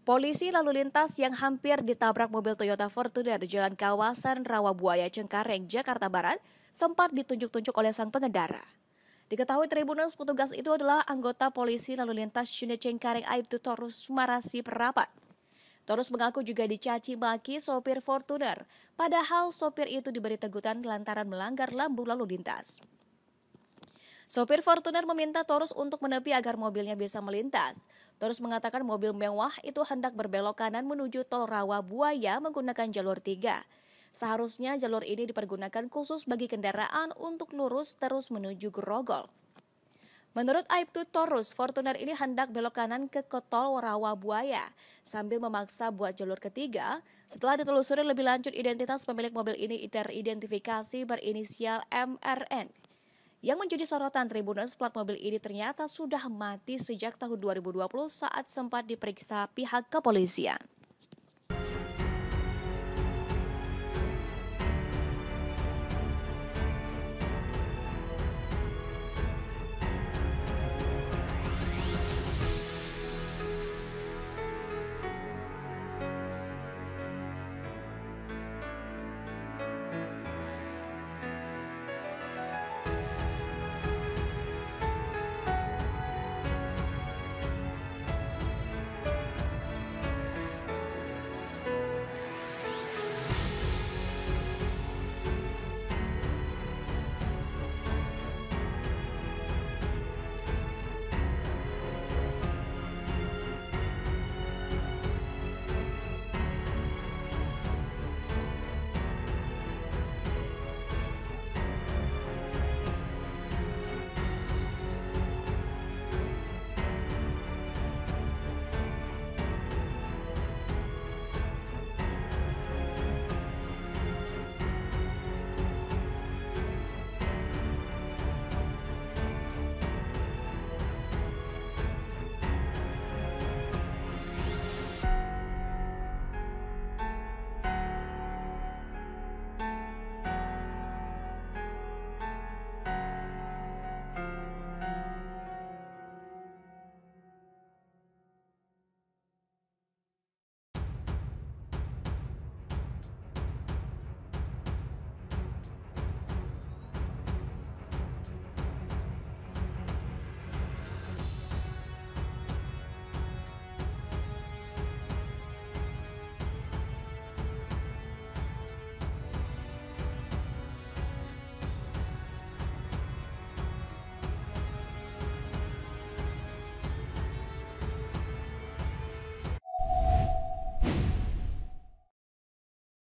Polisi lalu lintas yang hampir ditabrak mobil Toyota Fortuner di jalan kawasan Rawabuaya Cengkareng, Jakarta Barat sempat ditunjuk-tunjuk oleh sang pengendara. Diketahui Tribunus petugas itu adalah anggota polisi lalu lintas unit Cengkareng Aibtu Torus Marasi Perapat. Torus mengaku juga dicaci maki sopir Fortuner, padahal sopir itu diberi teguran lantaran melanggar lampu lalu lintas. Sopir Fortuner meminta Torus untuk menepi agar mobilnya bisa melintas. Torus mengatakan mobil mewah itu hendak berbelok kanan menuju tol Rawa Buaya menggunakan jalur 3. Seharusnya jalur ini dipergunakan khusus bagi kendaraan untuk lurus terus menuju Grogol. Menurut Aibtu Torus, Fortuner ini hendak belok kanan ke Kotol Rawa Buaya sambil memaksa buat jalur ketiga. Setelah ditelusuri lebih lanjut identitas pemilik mobil ini teridentifikasi berinisial MRN. Yang menjadi sorotan Tribunus plat mobil ini ternyata sudah mati sejak tahun 2020 saat sempat diperiksa pihak kepolisian.